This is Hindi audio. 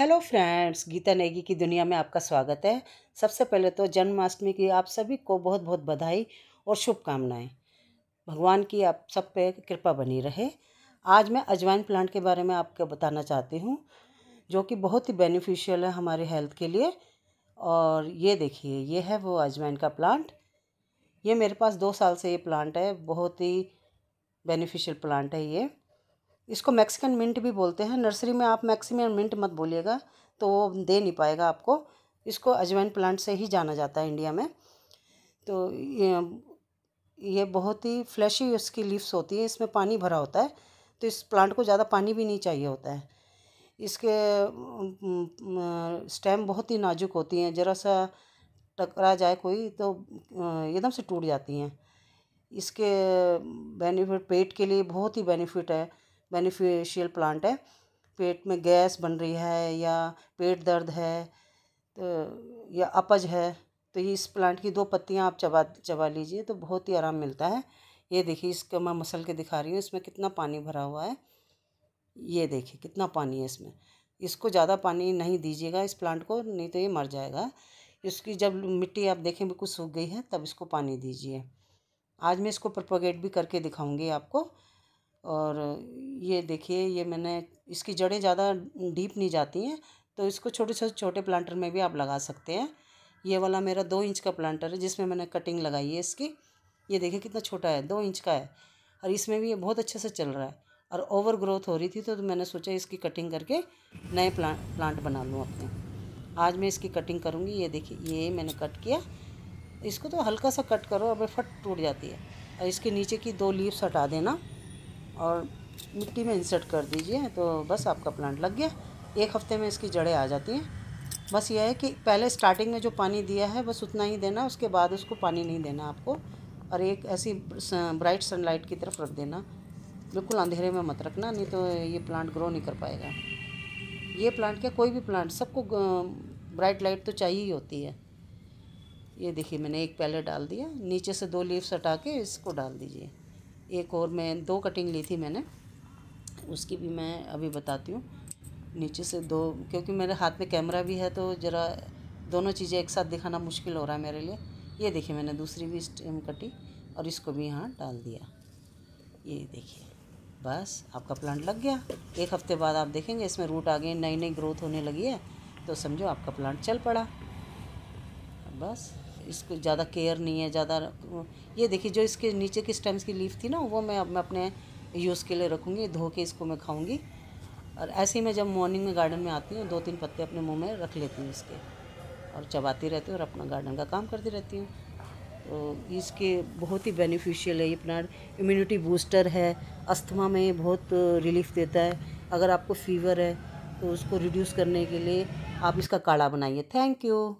हेलो फ्रेंड्स, गीता नेगी की दुनिया में आपका स्वागत है। सबसे पहले तो जन्माष्टमी की आप सभी को बहुत बहुत बधाई और शुभकामनाएँ। भगवान की आप सब पे कृपा बनी रहे। आज मैं अजवाइन प्लांट के बारे में आपको बताना चाहती हूँ, जो कि बहुत ही बेनिफिशियल है हमारे हेल्थ के लिए। और ये देखिए, ये है वो अजवाइन का प्लांट। ये मेरे पास दो साल से ये प्लांट है, बहुत ही बेनिफिशियल प्लांट है ये। इसको मैक्सिकन मिंट भी बोलते हैं। नर्सरी में आप मैक्सिमम मिंट मत बोलिएगा तो वो दे नहीं पाएगा आपको। इसको अजवाइन प्लांट से ही जाना जाता है इंडिया में। तो ये ये बहुत ही फ्लैशी उसकी लीव्स होती है, इसमें पानी भरा होता है तो इस प्लांट को ज़्यादा पानी भी नहीं चाहिए होता है। इसके स्टेम बहुत ही नाजुक होती हैं। ज़रा सा टकरा जाए कोई तो एकदम से टूट जाती हैं। इसके बेनिफिट पेट के लिए बहुत ही बेनिफिट है। बेनिफिशियल प्लांट है। पेट में गैस बन रही है या पेट दर्द है तो या अपज है तो ये इस प्लांट की दो पत्तियाँ आप चबा चबा लीजिए तो बहुत ही आराम मिलता है। ये देखिए, इसको मैं मसल के दिखा रही हूँ, इसमें कितना पानी भरा हुआ है। ये देखिए, कितना पानी है इसमें। इसको ज़्यादा पानी नहीं दीजिएगा इस प्लांट को, नहीं तो ये मर जाएगा। इसकी जब मिट्टी आप देखें, बिल्कुल सूख गई है, तब इसको पानी दीजिए। आज मैं इसको प्रोपोगेट भी करके दिखाऊँगी आपको। और ये देखिए ये मैंने इसकी जड़ें ज़्यादा डीप नहीं जाती हैं तो इसको छोटे छोटे छोटे प्लांटर में भी आप लगा सकते हैं। ये वाला मेरा दो इंच का प्लांटर है जिसमें मैंने कटिंग लगाई है इसकी। ये देखिए कितना छोटा है दो इंच का है और इसमें भी ये बहुत अच्छे से चल रहा है और ओवर ग्रोथ हो रही थी तो, तो मैंने सोचा इसकी कटिंग करके नए प्लांट प्लांट बना लूँ अपने। आज मैं इसकी कटिंग करूँगी ये देखिए ये मैंने कट किया। इसको तो हल्का सा कट करो अब फट टूट जाती है। और इसके नीचे की दो लीव्स हटा देना। और मिट्टी में इंसर्ट कर दीजिए तो बस आपका प्लांट लग गया। एक हफ़्ते में इसकी जड़ें आ जाती हैं। बस यह है कि पहले स्टार्टिंग में जो पानी दिया है, बस उतना ही देना, उसके बाद उसको पानी नहीं देना आपको। और एक ऐसी ब्राइट सनलाइट की तरफ़ रख देना। बिल्कुल अंधेरे में मत रखना, नहीं तो ये प्लांट ग्रो नहीं कर पाएगा। ये प्लांट क्या, कोई भी प्लांट, सबको ब्राइट लाइट तो चाहिए ही होती है। ये देखिए, मैंने एक पहले डाल दिया। नीचे से दो लीव्स हटा के इसको डाल दीजिए। एक और मैं, दो कटिंग ली थी मैंने। उसकी भी मैं अभी बताती हूँ। नीचे से दो, क्योंकि मेरे हाथ में कैमरा भी है तो ज़रा दोनों चीज़ें एक साथ दिखाना मुश्किल हो रहा है मेरे लिए। ये देखिए मैंने दूसरी भी स्टेम कटी और इसको भी यहाँ डाल दिया। ये देखिए, बस आपका प्लांट लग गया। एक हफ़्ते बाद आप देखेंगे, इसमें रूट आ गए नई नई ग्रोथ होने लगी है तो समझो आपका प्लांट चल पड़ा। बस। इसको ज़्यादा केयर नहीं है, ज़्यादा ये देखिए, जो इसके नीचे की स्टेम्स की लीफ थी ना, वो मैं अब मैं अपने यूज़ के लिए रखूँगी, धो के इसको मैं खाऊँगी। और ऐसे ही मैं जब मॉर्निंग में गार्डन में आती हूँ दो तीन पत्ते अपने मुँह में रख लेती हूँ इसके। और चबाती रहती हूँ और अपना गार्डन का काम करती रहती हूँ। तो इसके बहुत ही बेनिफिशियल है, ये प्लांट इम्यूनिटी बूस्टर है। अस्थमा में बहुत रिलीफ देता है। अगर आपको फीवर है तो उसको रिड्यूस करने के लिए आप इसका काढ़ा बनाइए। Thank you